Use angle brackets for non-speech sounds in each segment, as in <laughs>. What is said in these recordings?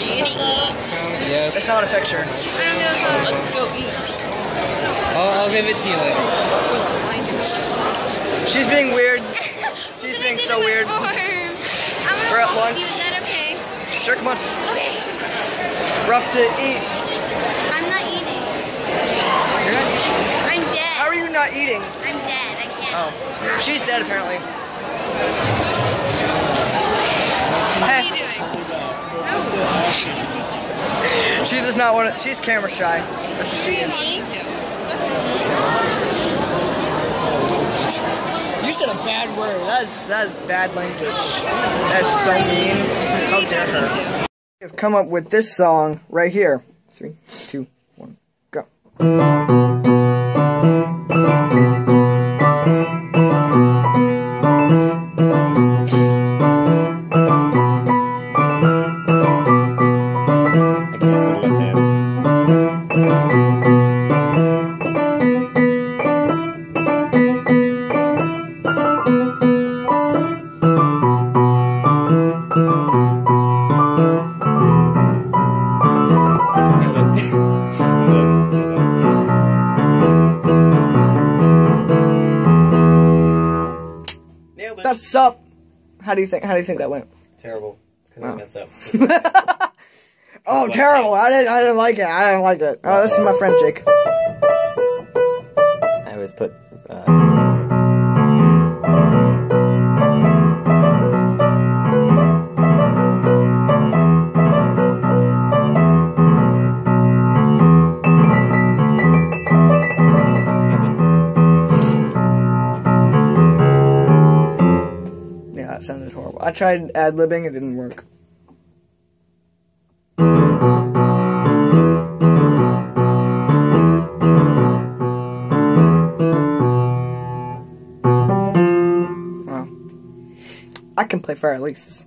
Yes. It's not a picture. Let's go eat. I'll, I'll give it to you later. She's being weird. <laughs> She's being so weird. I'm We're at lunch. you. Is that okay? Sure, come on. Okay. Rough to eat. I'm not eating. You're not, I'm dead. how are you not eating? I'm dead. I can't. Oh, she's dead apparently. What Hey, are you doing? she does not want to. She's camera shy. She is. You said a bad word. That's that's bad language. That's so mean. How dare her? I've come up with this song right here. Three, two, one, go. Nailed it. That's up. How do you think? How do you think that went? terrible. Because Wow. I messed up. <laughs> Oh, terrible! I didn't. I didn't like it. I didn't like it. Oh, this is my friend Jake. I always put. Uh, I tried ad libbing. It didn't work. Wow. I can play Für Elise.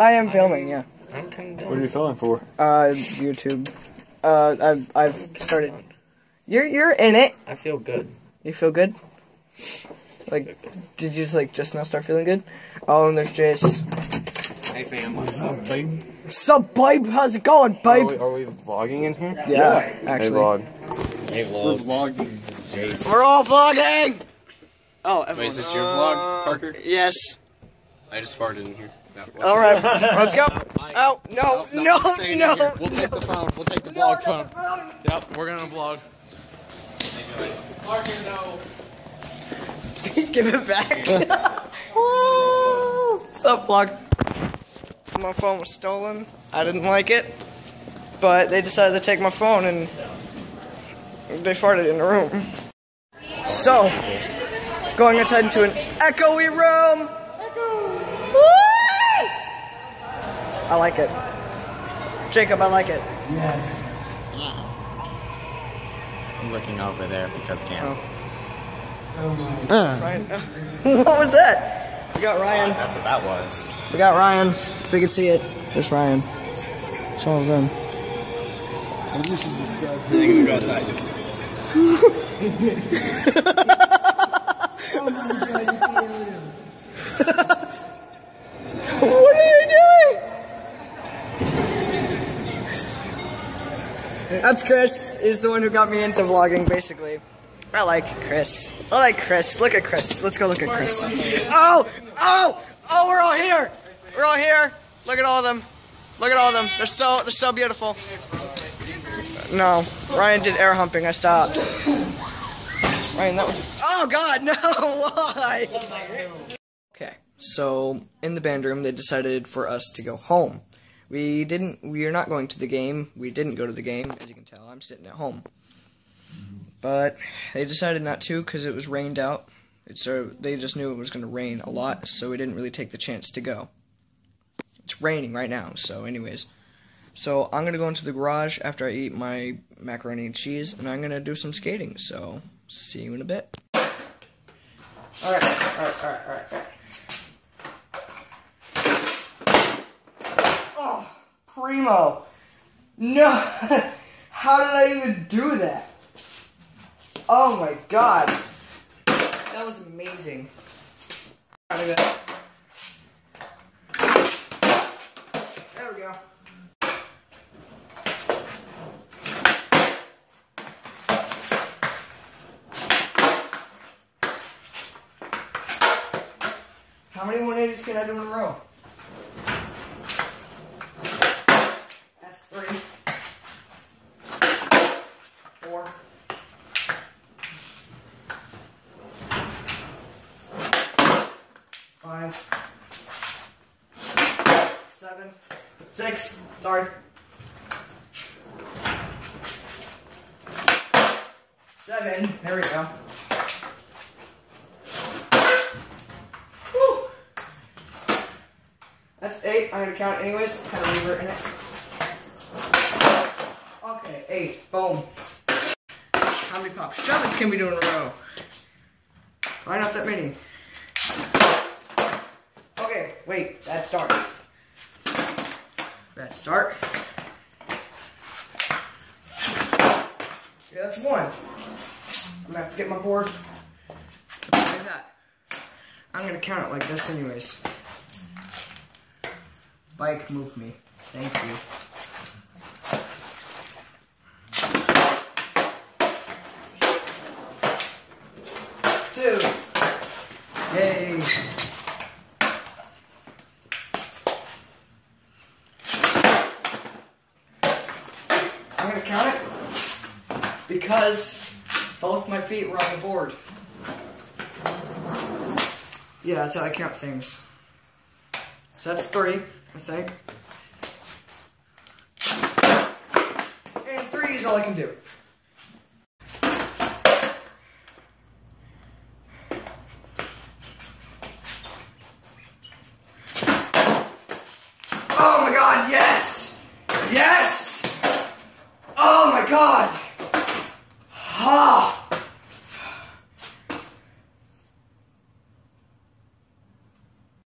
I am filming. Yeah. I'm What are you filming for? Uh, YouTube. Uh, I've I've started. You're you're in it. I feel good. You feel good? Like, did you just like just now start feeling good? Oh, and there's Jace. Hey, fam. what's up, babe? Sup, babe? How's it going, Are we, babe? are we vlogging in here? Yeah, Hey, actually, vlog. Hey, vlog. We're vlogging. It's Jace. we're all vlogging. Oh, everyone. Wait, is this your vlog, Parker? Yes. I just farted in here. Yeah, All right, let's go. I- Oh no, no, stay in no. We'll take the phone. We'll take the No, vlog phone. no, Yep, we're gonna vlog. Parker, no. Please give it back. <laughs> What's up, vlog? My phone was stolen. I didn't like it, but they decided to take my phone and they farted in the room. So, going inside into an echoey room. Woo! I like it. Jacob, I like it. Yes. Yeah. I'm looking over there because Cam. Oh. Ryan. <laughs> what was that? We got Ryan. That's what that was. We got Ryan. If we can see it, there's Ryan. It's all of them. What <laughs> <laughs> are you doing? That's Chris. He's the one who got me into vlogging, basically. I like Chris. I like Chris. Look at Chris. Let's go look at Chris. Oh! Oh! Oh, we're all here! We're all here. Look at all of them. Look at all of them. They're so they're so beautiful. No. Ryan did air humping. I stopped. Ryan, that was Oh god, no! <laughs> Why? Okay. So in the band room they decided for us to go home. We didn't. We are not going to the game. We didn't go to the game, as you can tell. I'm sitting at home. But they decided not to because it was rained out. So they just knew it was going to rain a lot, so we didn't really take the chance to go. It's raining right now, so anyways. So I'm gonna go into the garage after I eat my macaroni and cheese, and I'm gonna do some skating. So see you in a bit. All right, all right, all right, all right. All right. Oh, primo! No, <laughs> how did I even do that? Oh my god, that was amazing. There we go. How many 180s can I do in a row? That's three. Four. Five. Seven. Six. Sorry. Seven. There we go. Whew. That's eight. I'm gonna count anyways. In it. Okay, eight. Boom. How many pop shuvits can we do in a row? Why not that many? Okay, wait. Bad start. Bad start. Yeah, that's one. I'm gonna have to get my board. Like that. I'm gonna count it like this anyways. Bike, move me. Thank you. Two. Yay. I'm gonna count it because both my feet were on the board. Yeah, that's how I count things. So that's three, I think. And three is all I can do. Oh my god, yes! Yes! Oh my god! Ah!